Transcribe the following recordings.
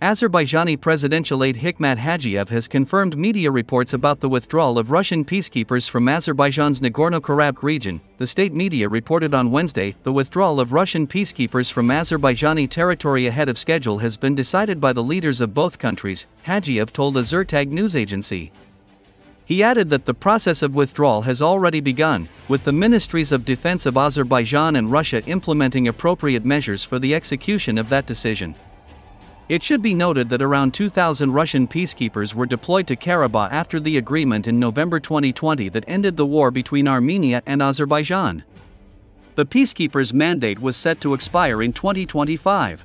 Azerbaijani presidential aide Hikmat Hajiev has confirmed media reports about the withdrawal of Russian peacekeepers from Azerbaijan's Nagorno-Karabakh region. The state media reported on Wednesday the withdrawal of Russian peacekeepers from Azerbaijani territory ahead of schedule has been decided by the leaders of both countries, Hajiev told AZERTAC news agency. He added that the process of withdrawal has already begun, with the ministries of defense of Azerbaijan and Russia implementing appropriate measures for the execution of that decision. It should be noted that around 2,000 Russian peacekeepers were deployed to Karabakh after the agreement in November 2020 that ended the war between Armenia and Azerbaijan. The peacekeepers' mandate was set to expire in 2025.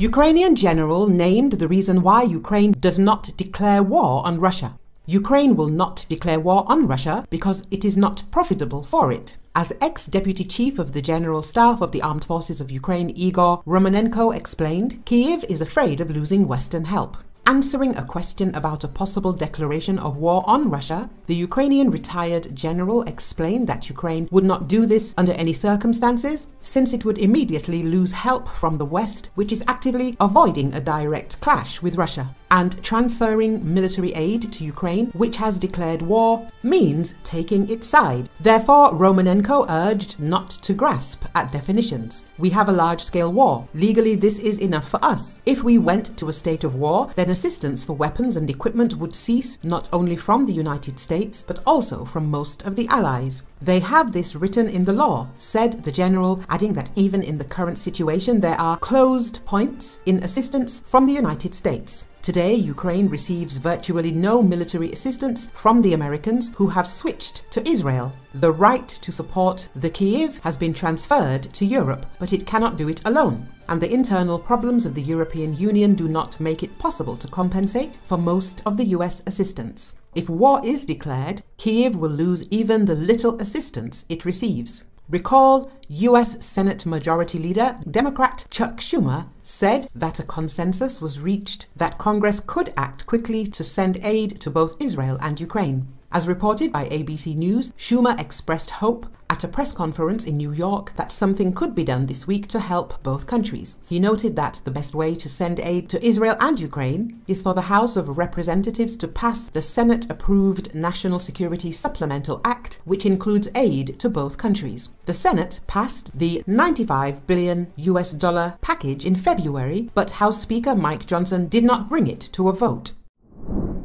Ukrainian general named the reason why Ukraine does not declare war on Russia. Ukraine will not declare war on Russia because it is not profitable for it. As ex-deputy chief of the General Staff of the Armed Forces of Ukraine, Igor Romanenko explained, Kiev is afraid of losing Western help. Answering a question about a possible declaration of war on Russia, the Ukrainian retired general explained that Ukraine would not do this under any circumstances, since it would immediately lose help from the West, which is actively avoiding a direct clash with Russia and transferring military aid to Ukraine, which has declared war, means taking its side. Therefore, Romanenko urged not to grasp at definitions. We have a large scale war. Legally, this is enough for us. If we went to a state of war, then assistance for weapons and equipment would cease not only from the United States, but also from most of the Allies. They have this written in the law, said the general, adding that even in the current situation, there are closed points in assistance from the United States. Today, Ukraine receives virtually no military assistance from the Americans who have switched to Israel. The right to support the Kiev has been transferred to Europe, but it cannot do it alone. And the internal problems of the European Union do not make it possible to compensate for most of the US assistance. If war is declared, Kiev will lose even the little assistance it receives. Recall US Senate Majority Leader, Democrat Chuck Schumer, said that a consensus was reached that Congress could act quickly to send aid to both Israel and Ukraine. As reported by ABC News, Schumer expressed hope at a press conference in New York that something could be done this week to help both countries. He noted that the best way to send aid to Israel and Ukraine is for the House of Representatives to pass the Senate approved National Security Supplemental Act, which includes aid to both countries. The Senate passed the 95 billion US dollar package in February, but House Speaker Mike Johnson did not bring it to a vote.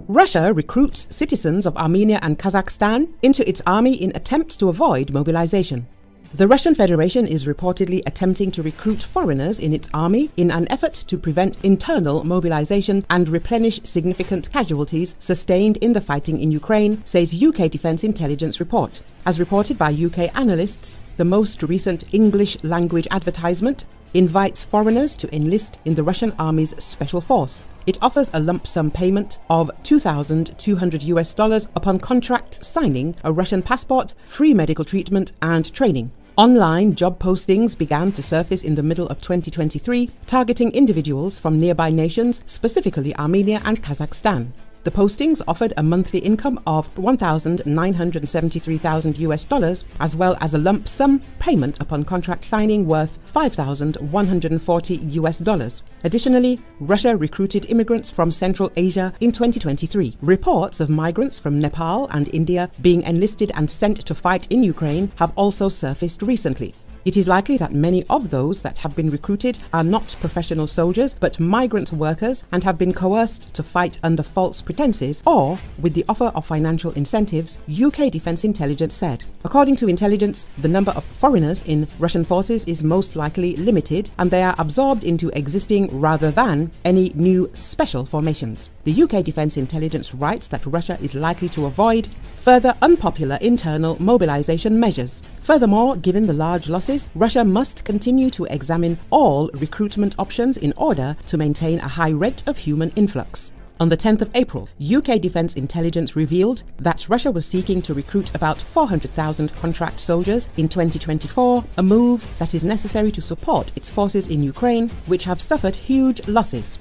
Russia recruits citizens of Armenia and Kazakhstan into its army in attempts to avoid mobilization. The Russian Federation is reportedly attempting to recruit foreigners in its army in an effort to prevent internal mobilization and replenish significant casualties sustained in the fighting in Ukraine, says UK Defence Intelligence report. As reported by UK analysts, the most recent English language advertisement invites foreigners to enlist in the Russian Army's Special Force. It offers a lump sum payment of 2,200 US dollars upon contract signing, a Russian passport, free medical treatment, and training. Online job postings began to surface in the middle of 2023, targeting individuals from nearby nations, specifically Armenia and Kazakhstan. The postings offered a monthly income of 1,973,000 US dollars, as well as a lump sum payment upon contract signing worth 5,140 US dollars. Additionally, Russia recruited immigrants from Central Asia in 2023. Reports of migrants from Nepal and India being enlisted and sent to fight in Ukraine have also surfaced recently. It is likely that many of those that have been recruited are not professional soldiers but migrant workers and have been coerced to fight under false pretenses or with the offer of financial incentives, UK Defence Intelligence said. According to intelligence, the number of foreigners in Russian forces is most likely limited and they are absorbed into existing rather than any new special formations. The UK Defence Intelligence writes that Russia is likely to avoid further unpopular internal mobilization measures. Furthermore, given the large losses, Russia must continue to examine all recruitment options in order to maintain a high rate of human influx. On the 10th of April, UK Defence Intelligence revealed that Russia was seeking to recruit about 400,000 contract soldiers in 2024, a move that is necessary to support its forces in Ukraine, which have suffered huge losses.